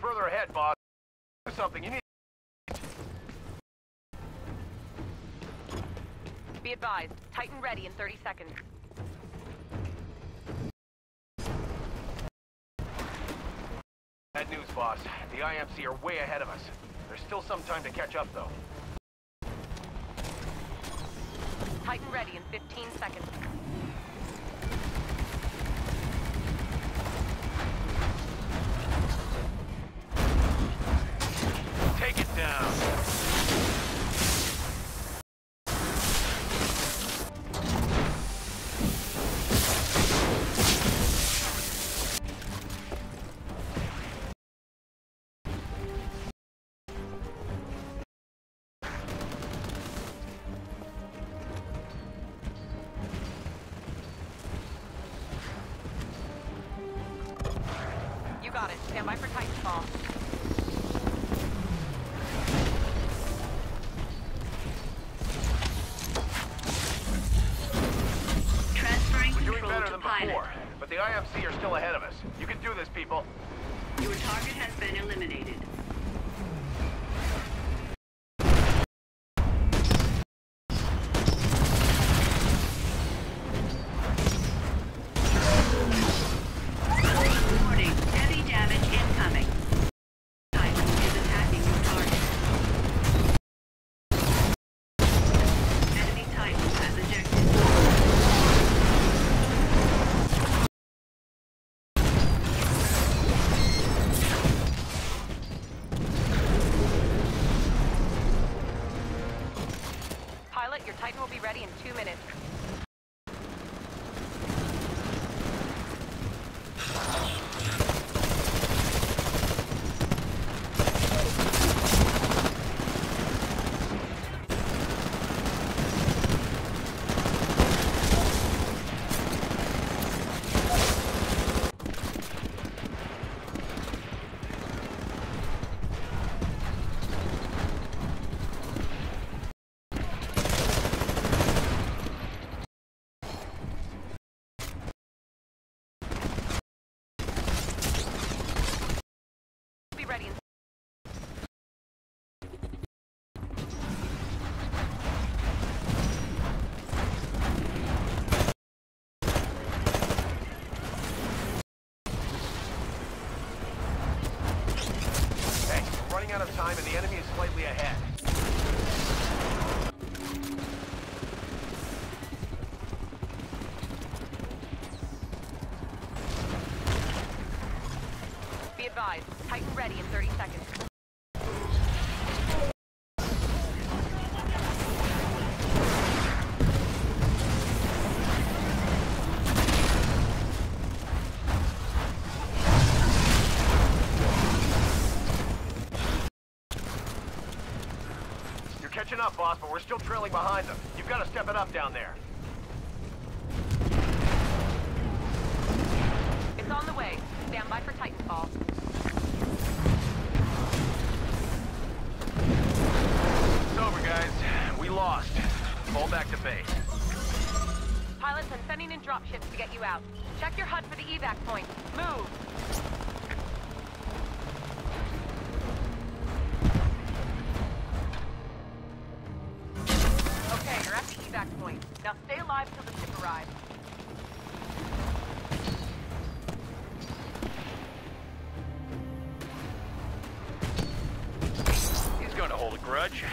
Further ahead, boss. Do something. You need. Be advised, Titan ready in 30 seconds. Bad news, boss. The IMC are way ahead of us. There's still some time to catch up, though. Titan ready in 15 seconds. Got it. Stand by for Titanfall. Transferring We're doing better than pilot. before, but the IMC are still ahead of us. You can do this, people. Titan will be ready in two minutes. Be ready in Hey, we're running out of time and the enemy is slightly ahead. Be advised, Titan ready in 30 seconds. You're catching up, boss, but we're still trailing behind them. You've got to step it up down there. It's on the way. Stand by for Titanfall. Guys. We lost. Fall back to base. Pilots, I'm sending in dropships to get you out. Check your HUD for the evac point. Move! Okay, you're at the evac point. Now stay alive till the ship arrives. He's going to hold a grudge.